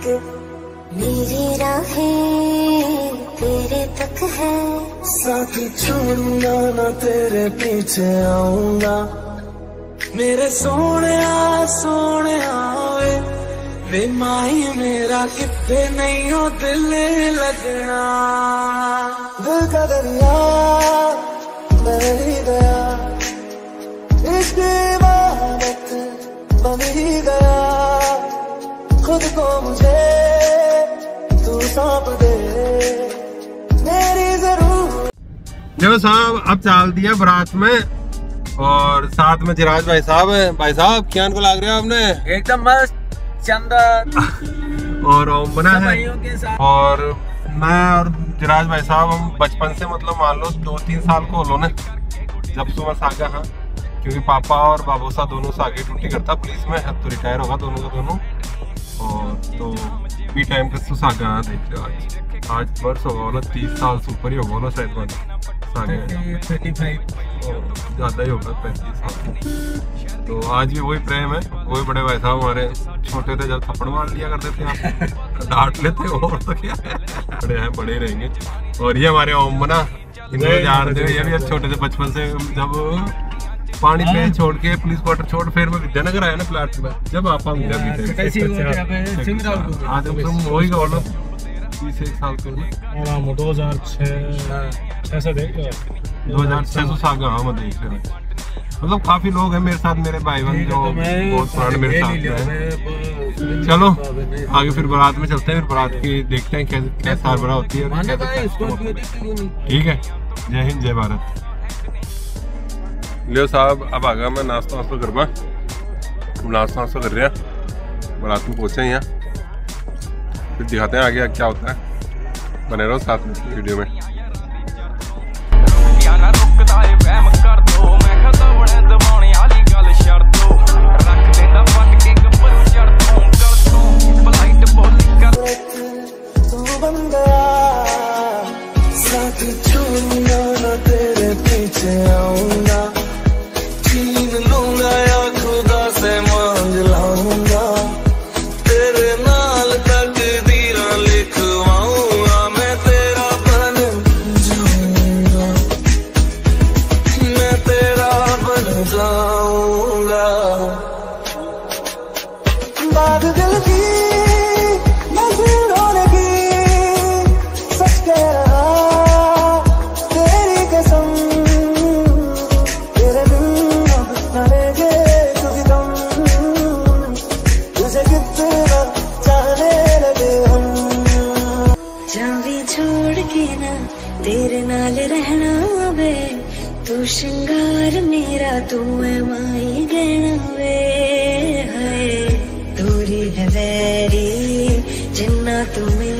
बन के मेरी राहें तेरे तक है। साथी छोड़ूँगा ना, तेरे पीछे आऊँगा। मेरे सोने सोने वे वे माही मेरा कितने नहीं हो दिल लगना। दिल का दरिया सौंप दे मेरी ज़रूर। जो साहब अब चाल दिया बारात में और साथ में जिराज भाई साहब है। भाई साहब क्या को लाग रहे हो आपने? एकदम मस्त चंदन। और ओम बना है। भाइयों के साथ। और मैं और जिराज भाई साहब हम बचपन से मतलब मान लो दो तीन साल को लो ना जब सुबह सागा हाँ क्योंकि पापा और बाबू साहब दोनों सागे ड्यूटी करता पुलिस में अब तो रिटायर होगा दोनों का दोनों। और तो बी टाइम पे तो सागा देख रहे हो आज। आज वर्ष होगा बोला तीस साल से ऊपर ही होगा बोला शायद थर्टी फाइव ज़्यादा ही होगा पैंतीस साल। तो आज भी वही प्रेम है वही बड़े भाई साहब हमारे छोटे थे जब थप्पड़ मार लिया करते थे आप। डांट लेते हो और तो क्या। बड़े हैं बड़े रहेंगे। और ये हमारे ओम बना इनको जानते हो ये भी छोटे थे बचपन से जब पानी पे छोड़ के पुलिस क्वार्टर छोड़ फिर मैं विद्यानगर आया ना प्लाट में जब आप हो वही का बोलो बीस एक साल के हाँ दो हज़ार छः छः से देख लो। दो हज़ार छह सौ साल का हाँ देख रहा मतलब काफ़ी लोग हैं मेरे साथ मेरे भाई बहन जो बहुत पुराने मेरे साथ हैं। चलो आगे फिर बारात में चलते हैं फिर बारात की देखते हैं कैसे है कैसे खत्म होती है। ठीक है जय हिंद जय भारत। लियो साहब अब आ गया मैं नाश्ता वास्ता करवा नाश्ता वास्ता कर रहे हैं बारात में पहुँचे यहाँ फिर दिखाते हैं आगे क्या होता है बने रहो साथ में वीडियो में तेरे पीछे आऊँगा जिन्ना तू मेरा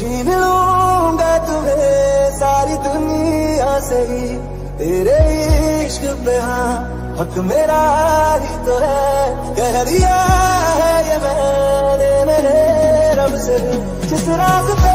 छीन लूँगा तुम्हें सारी दुनिया से ही। तेरे इश्क पे हाँ हक मेरा ही तो है। कह दिया है ये मैंने मेरे रब से। जिस रात पे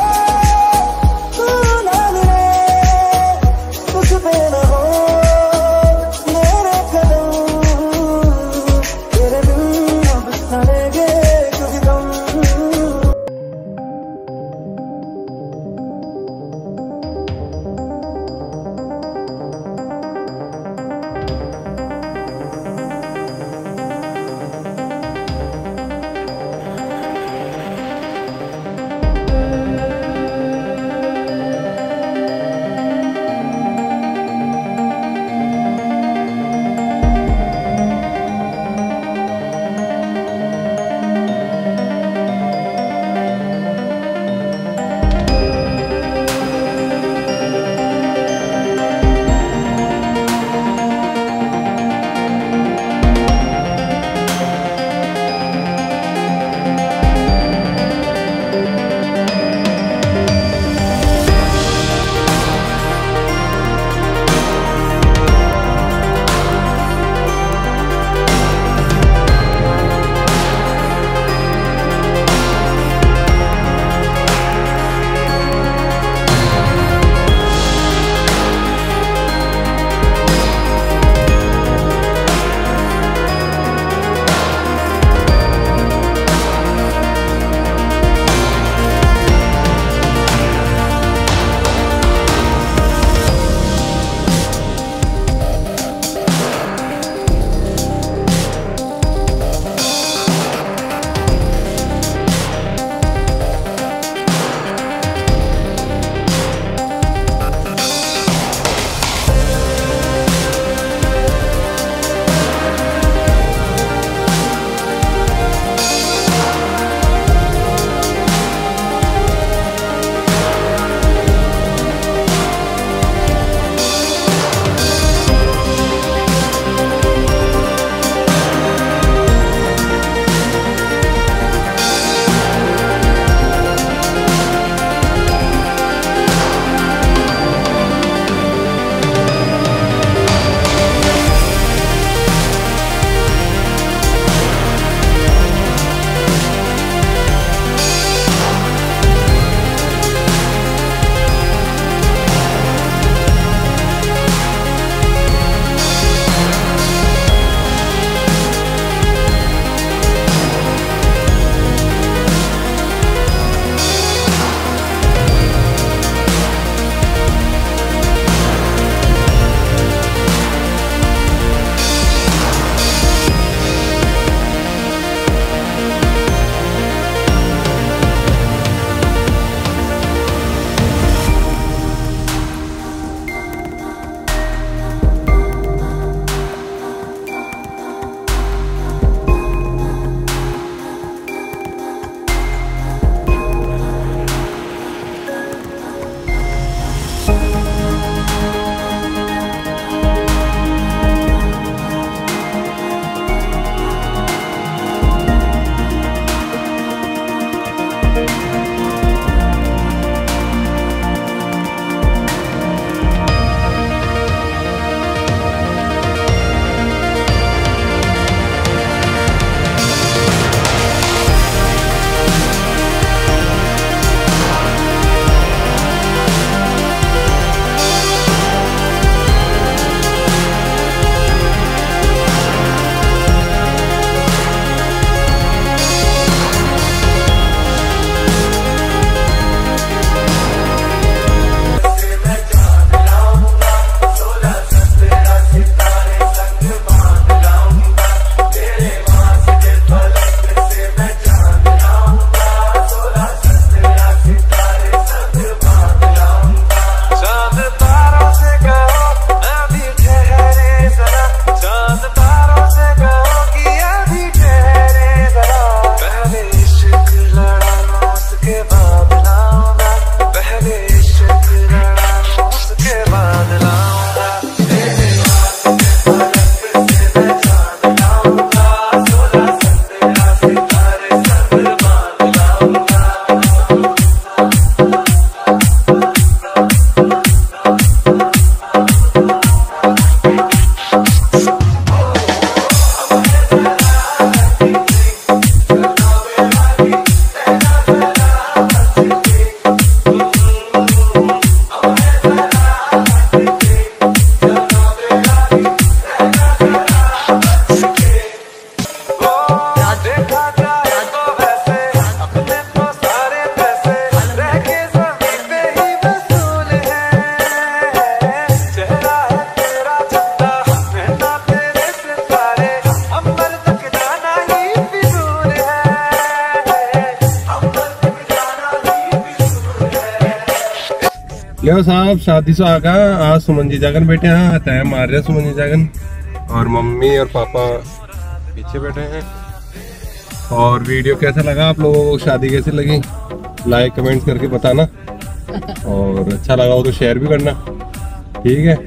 लियो साहब शादी से आगा आज सुमन जी जागन बैठे हैं तय मार रहे सुमन जी जागन और मम्मी और पापा पीछे बैठे हैं और वीडियो कैसा लगा आप लोगों को शादी कैसी लगी लाइक कमेंट्स करके बताना और अच्छा लगा हो तो शेयर भी करना ठीक है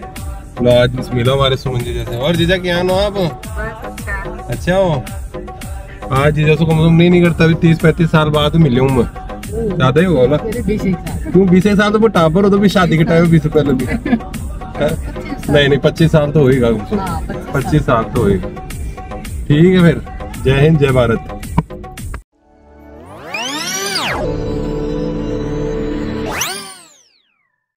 लो आज मिलो हमारे सुमन जी जैसे और जीजा क्या हो आप अच्छा हो आज जीजा से कम नहीं नहीं करता अभी तीस पैंतीस साल बाद मिले हूँ मैं ज़्यादा ही होगा ना क्यों बीस साल तो वो टापर हो तो भी शादी के टाइम बीस रुपए पहले भी नहीं नहीं पच्चीस साल तो होगा पच्चीस साल। तो होगा ठीक है फिर। जय हिंद जय भारत।